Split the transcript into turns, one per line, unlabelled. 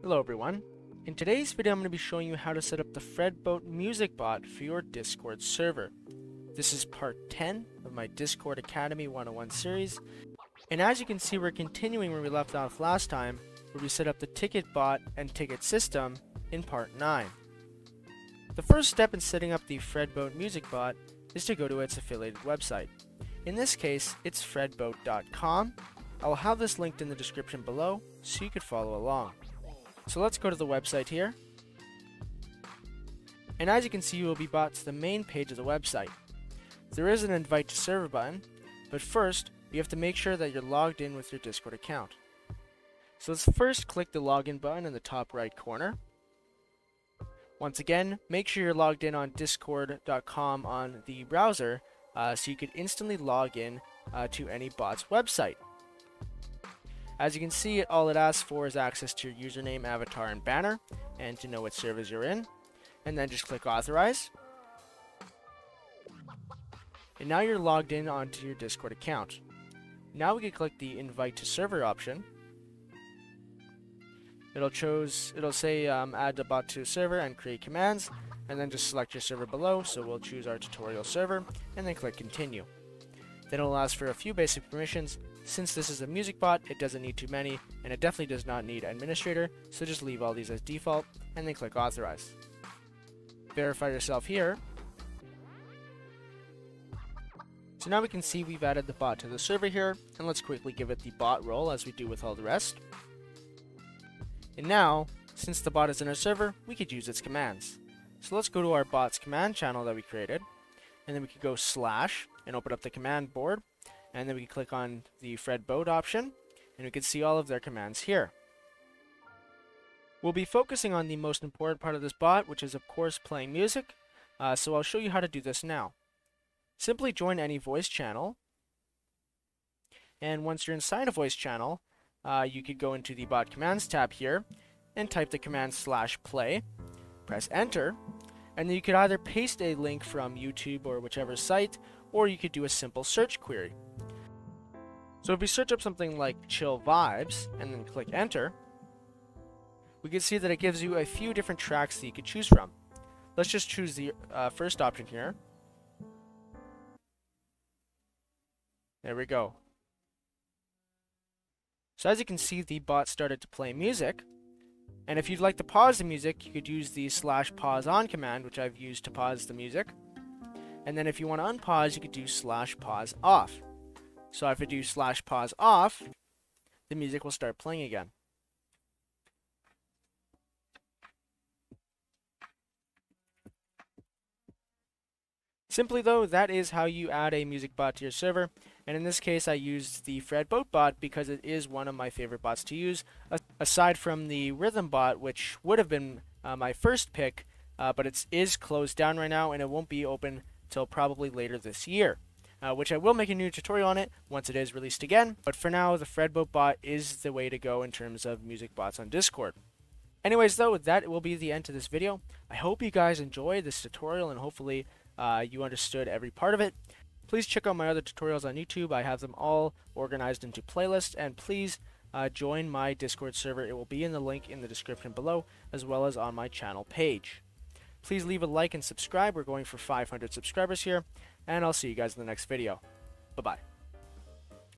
Hello everyone. In today's video I'm going to be showing you how to set up the Fredboat music bot for your Discord server. This is part 10 of my Discord Academy 101 series, and as you can see we're continuing where we left off last time, where we set up the ticket bot and ticket system in part 9. The first step in setting up the Fredboat music bot is to go to its affiliated website. In this case, it's fredboat.com. I will have this linked in the description below so you could follow along. So let's go to the website here. And as you can see, you will be brought to the main page of the website. There is an invite to server button, but first, you have to make sure that you're logged in with your Discord account. So let's first click the login button in the top right corner. Once again, make sure you're logged in on discord.com on the browser uh, so you can instantly log in uh, to any bot's website. As you can see, all it asks for is access to your username, avatar, and banner, and to know what servers you're in. And then just click Authorize. And now you're logged in onto your Discord account. Now we can click the Invite to Server option. It'll chose, it'll say um, add the bot to server and create commands, and then just select your server below. So we'll choose our tutorial server, and then click Continue. Then it'll ask for a few basic permissions, since this is a music bot, it doesn't need too many, and it definitely does not need administrator, so just leave all these as default, and then click authorize. Verify yourself here. So now we can see we've added the bot to the server here, and let's quickly give it the bot role as we do with all the rest. And now, since the bot is in our server, we could use its commands. So let's go to our bot's command channel that we created, and then we could go slash and open up the command board, and then we can click on the Fredboat option and we can see all of their commands here. We'll be focusing on the most important part of this bot, which is of course playing music, uh, so I'll show you how to do this now. Simply join any voice channel, and once you're inside a voice channel, uh, you could go into the bot commands tab here and type the command slash play, press enter, and then you could either paste a link from YouTube or whichever site, or you could do a simple search query. So if we search up something like chill vibes and then click enter, we can see that it gives you a few different tracks that you could choose from. Let's just choose the uh, first option here. There we go. So as you can see, the bot started to play music. And if you'd like to pause the music, you could use the slash pause on command, which I've used to pause the music. And then if you want to unpause, you could do slash pause off. So if I do slash pause off, the music will start playing again. Simply though, that is how you add a music bot to your server, and in this case I used the Fredboat bot because it is one of my favorite bots to use, aside from the Rythm bot, which would have been uh, my first pick, uh, but it is closed down right now and it won't be open till probably later this year uh, which I will make a new tutorial on it once it is released again. But for now, the Fredboat bot is the way to go in terms of music bots on Discord. Anyways, though, that will be the end of this video. I hope you guys enjoyed this tutorial and hopefully uh, you understood every part of it. Please check out my other tutorials on YouTube. I have them all organized into playlists, and please uh, join my Discord server. It will be in the link in the description below, as well as on my channel page. Please leave a like and subscribe. We're going for 500 subscribers here, and I'll see you guys in the next video. Bye-bye.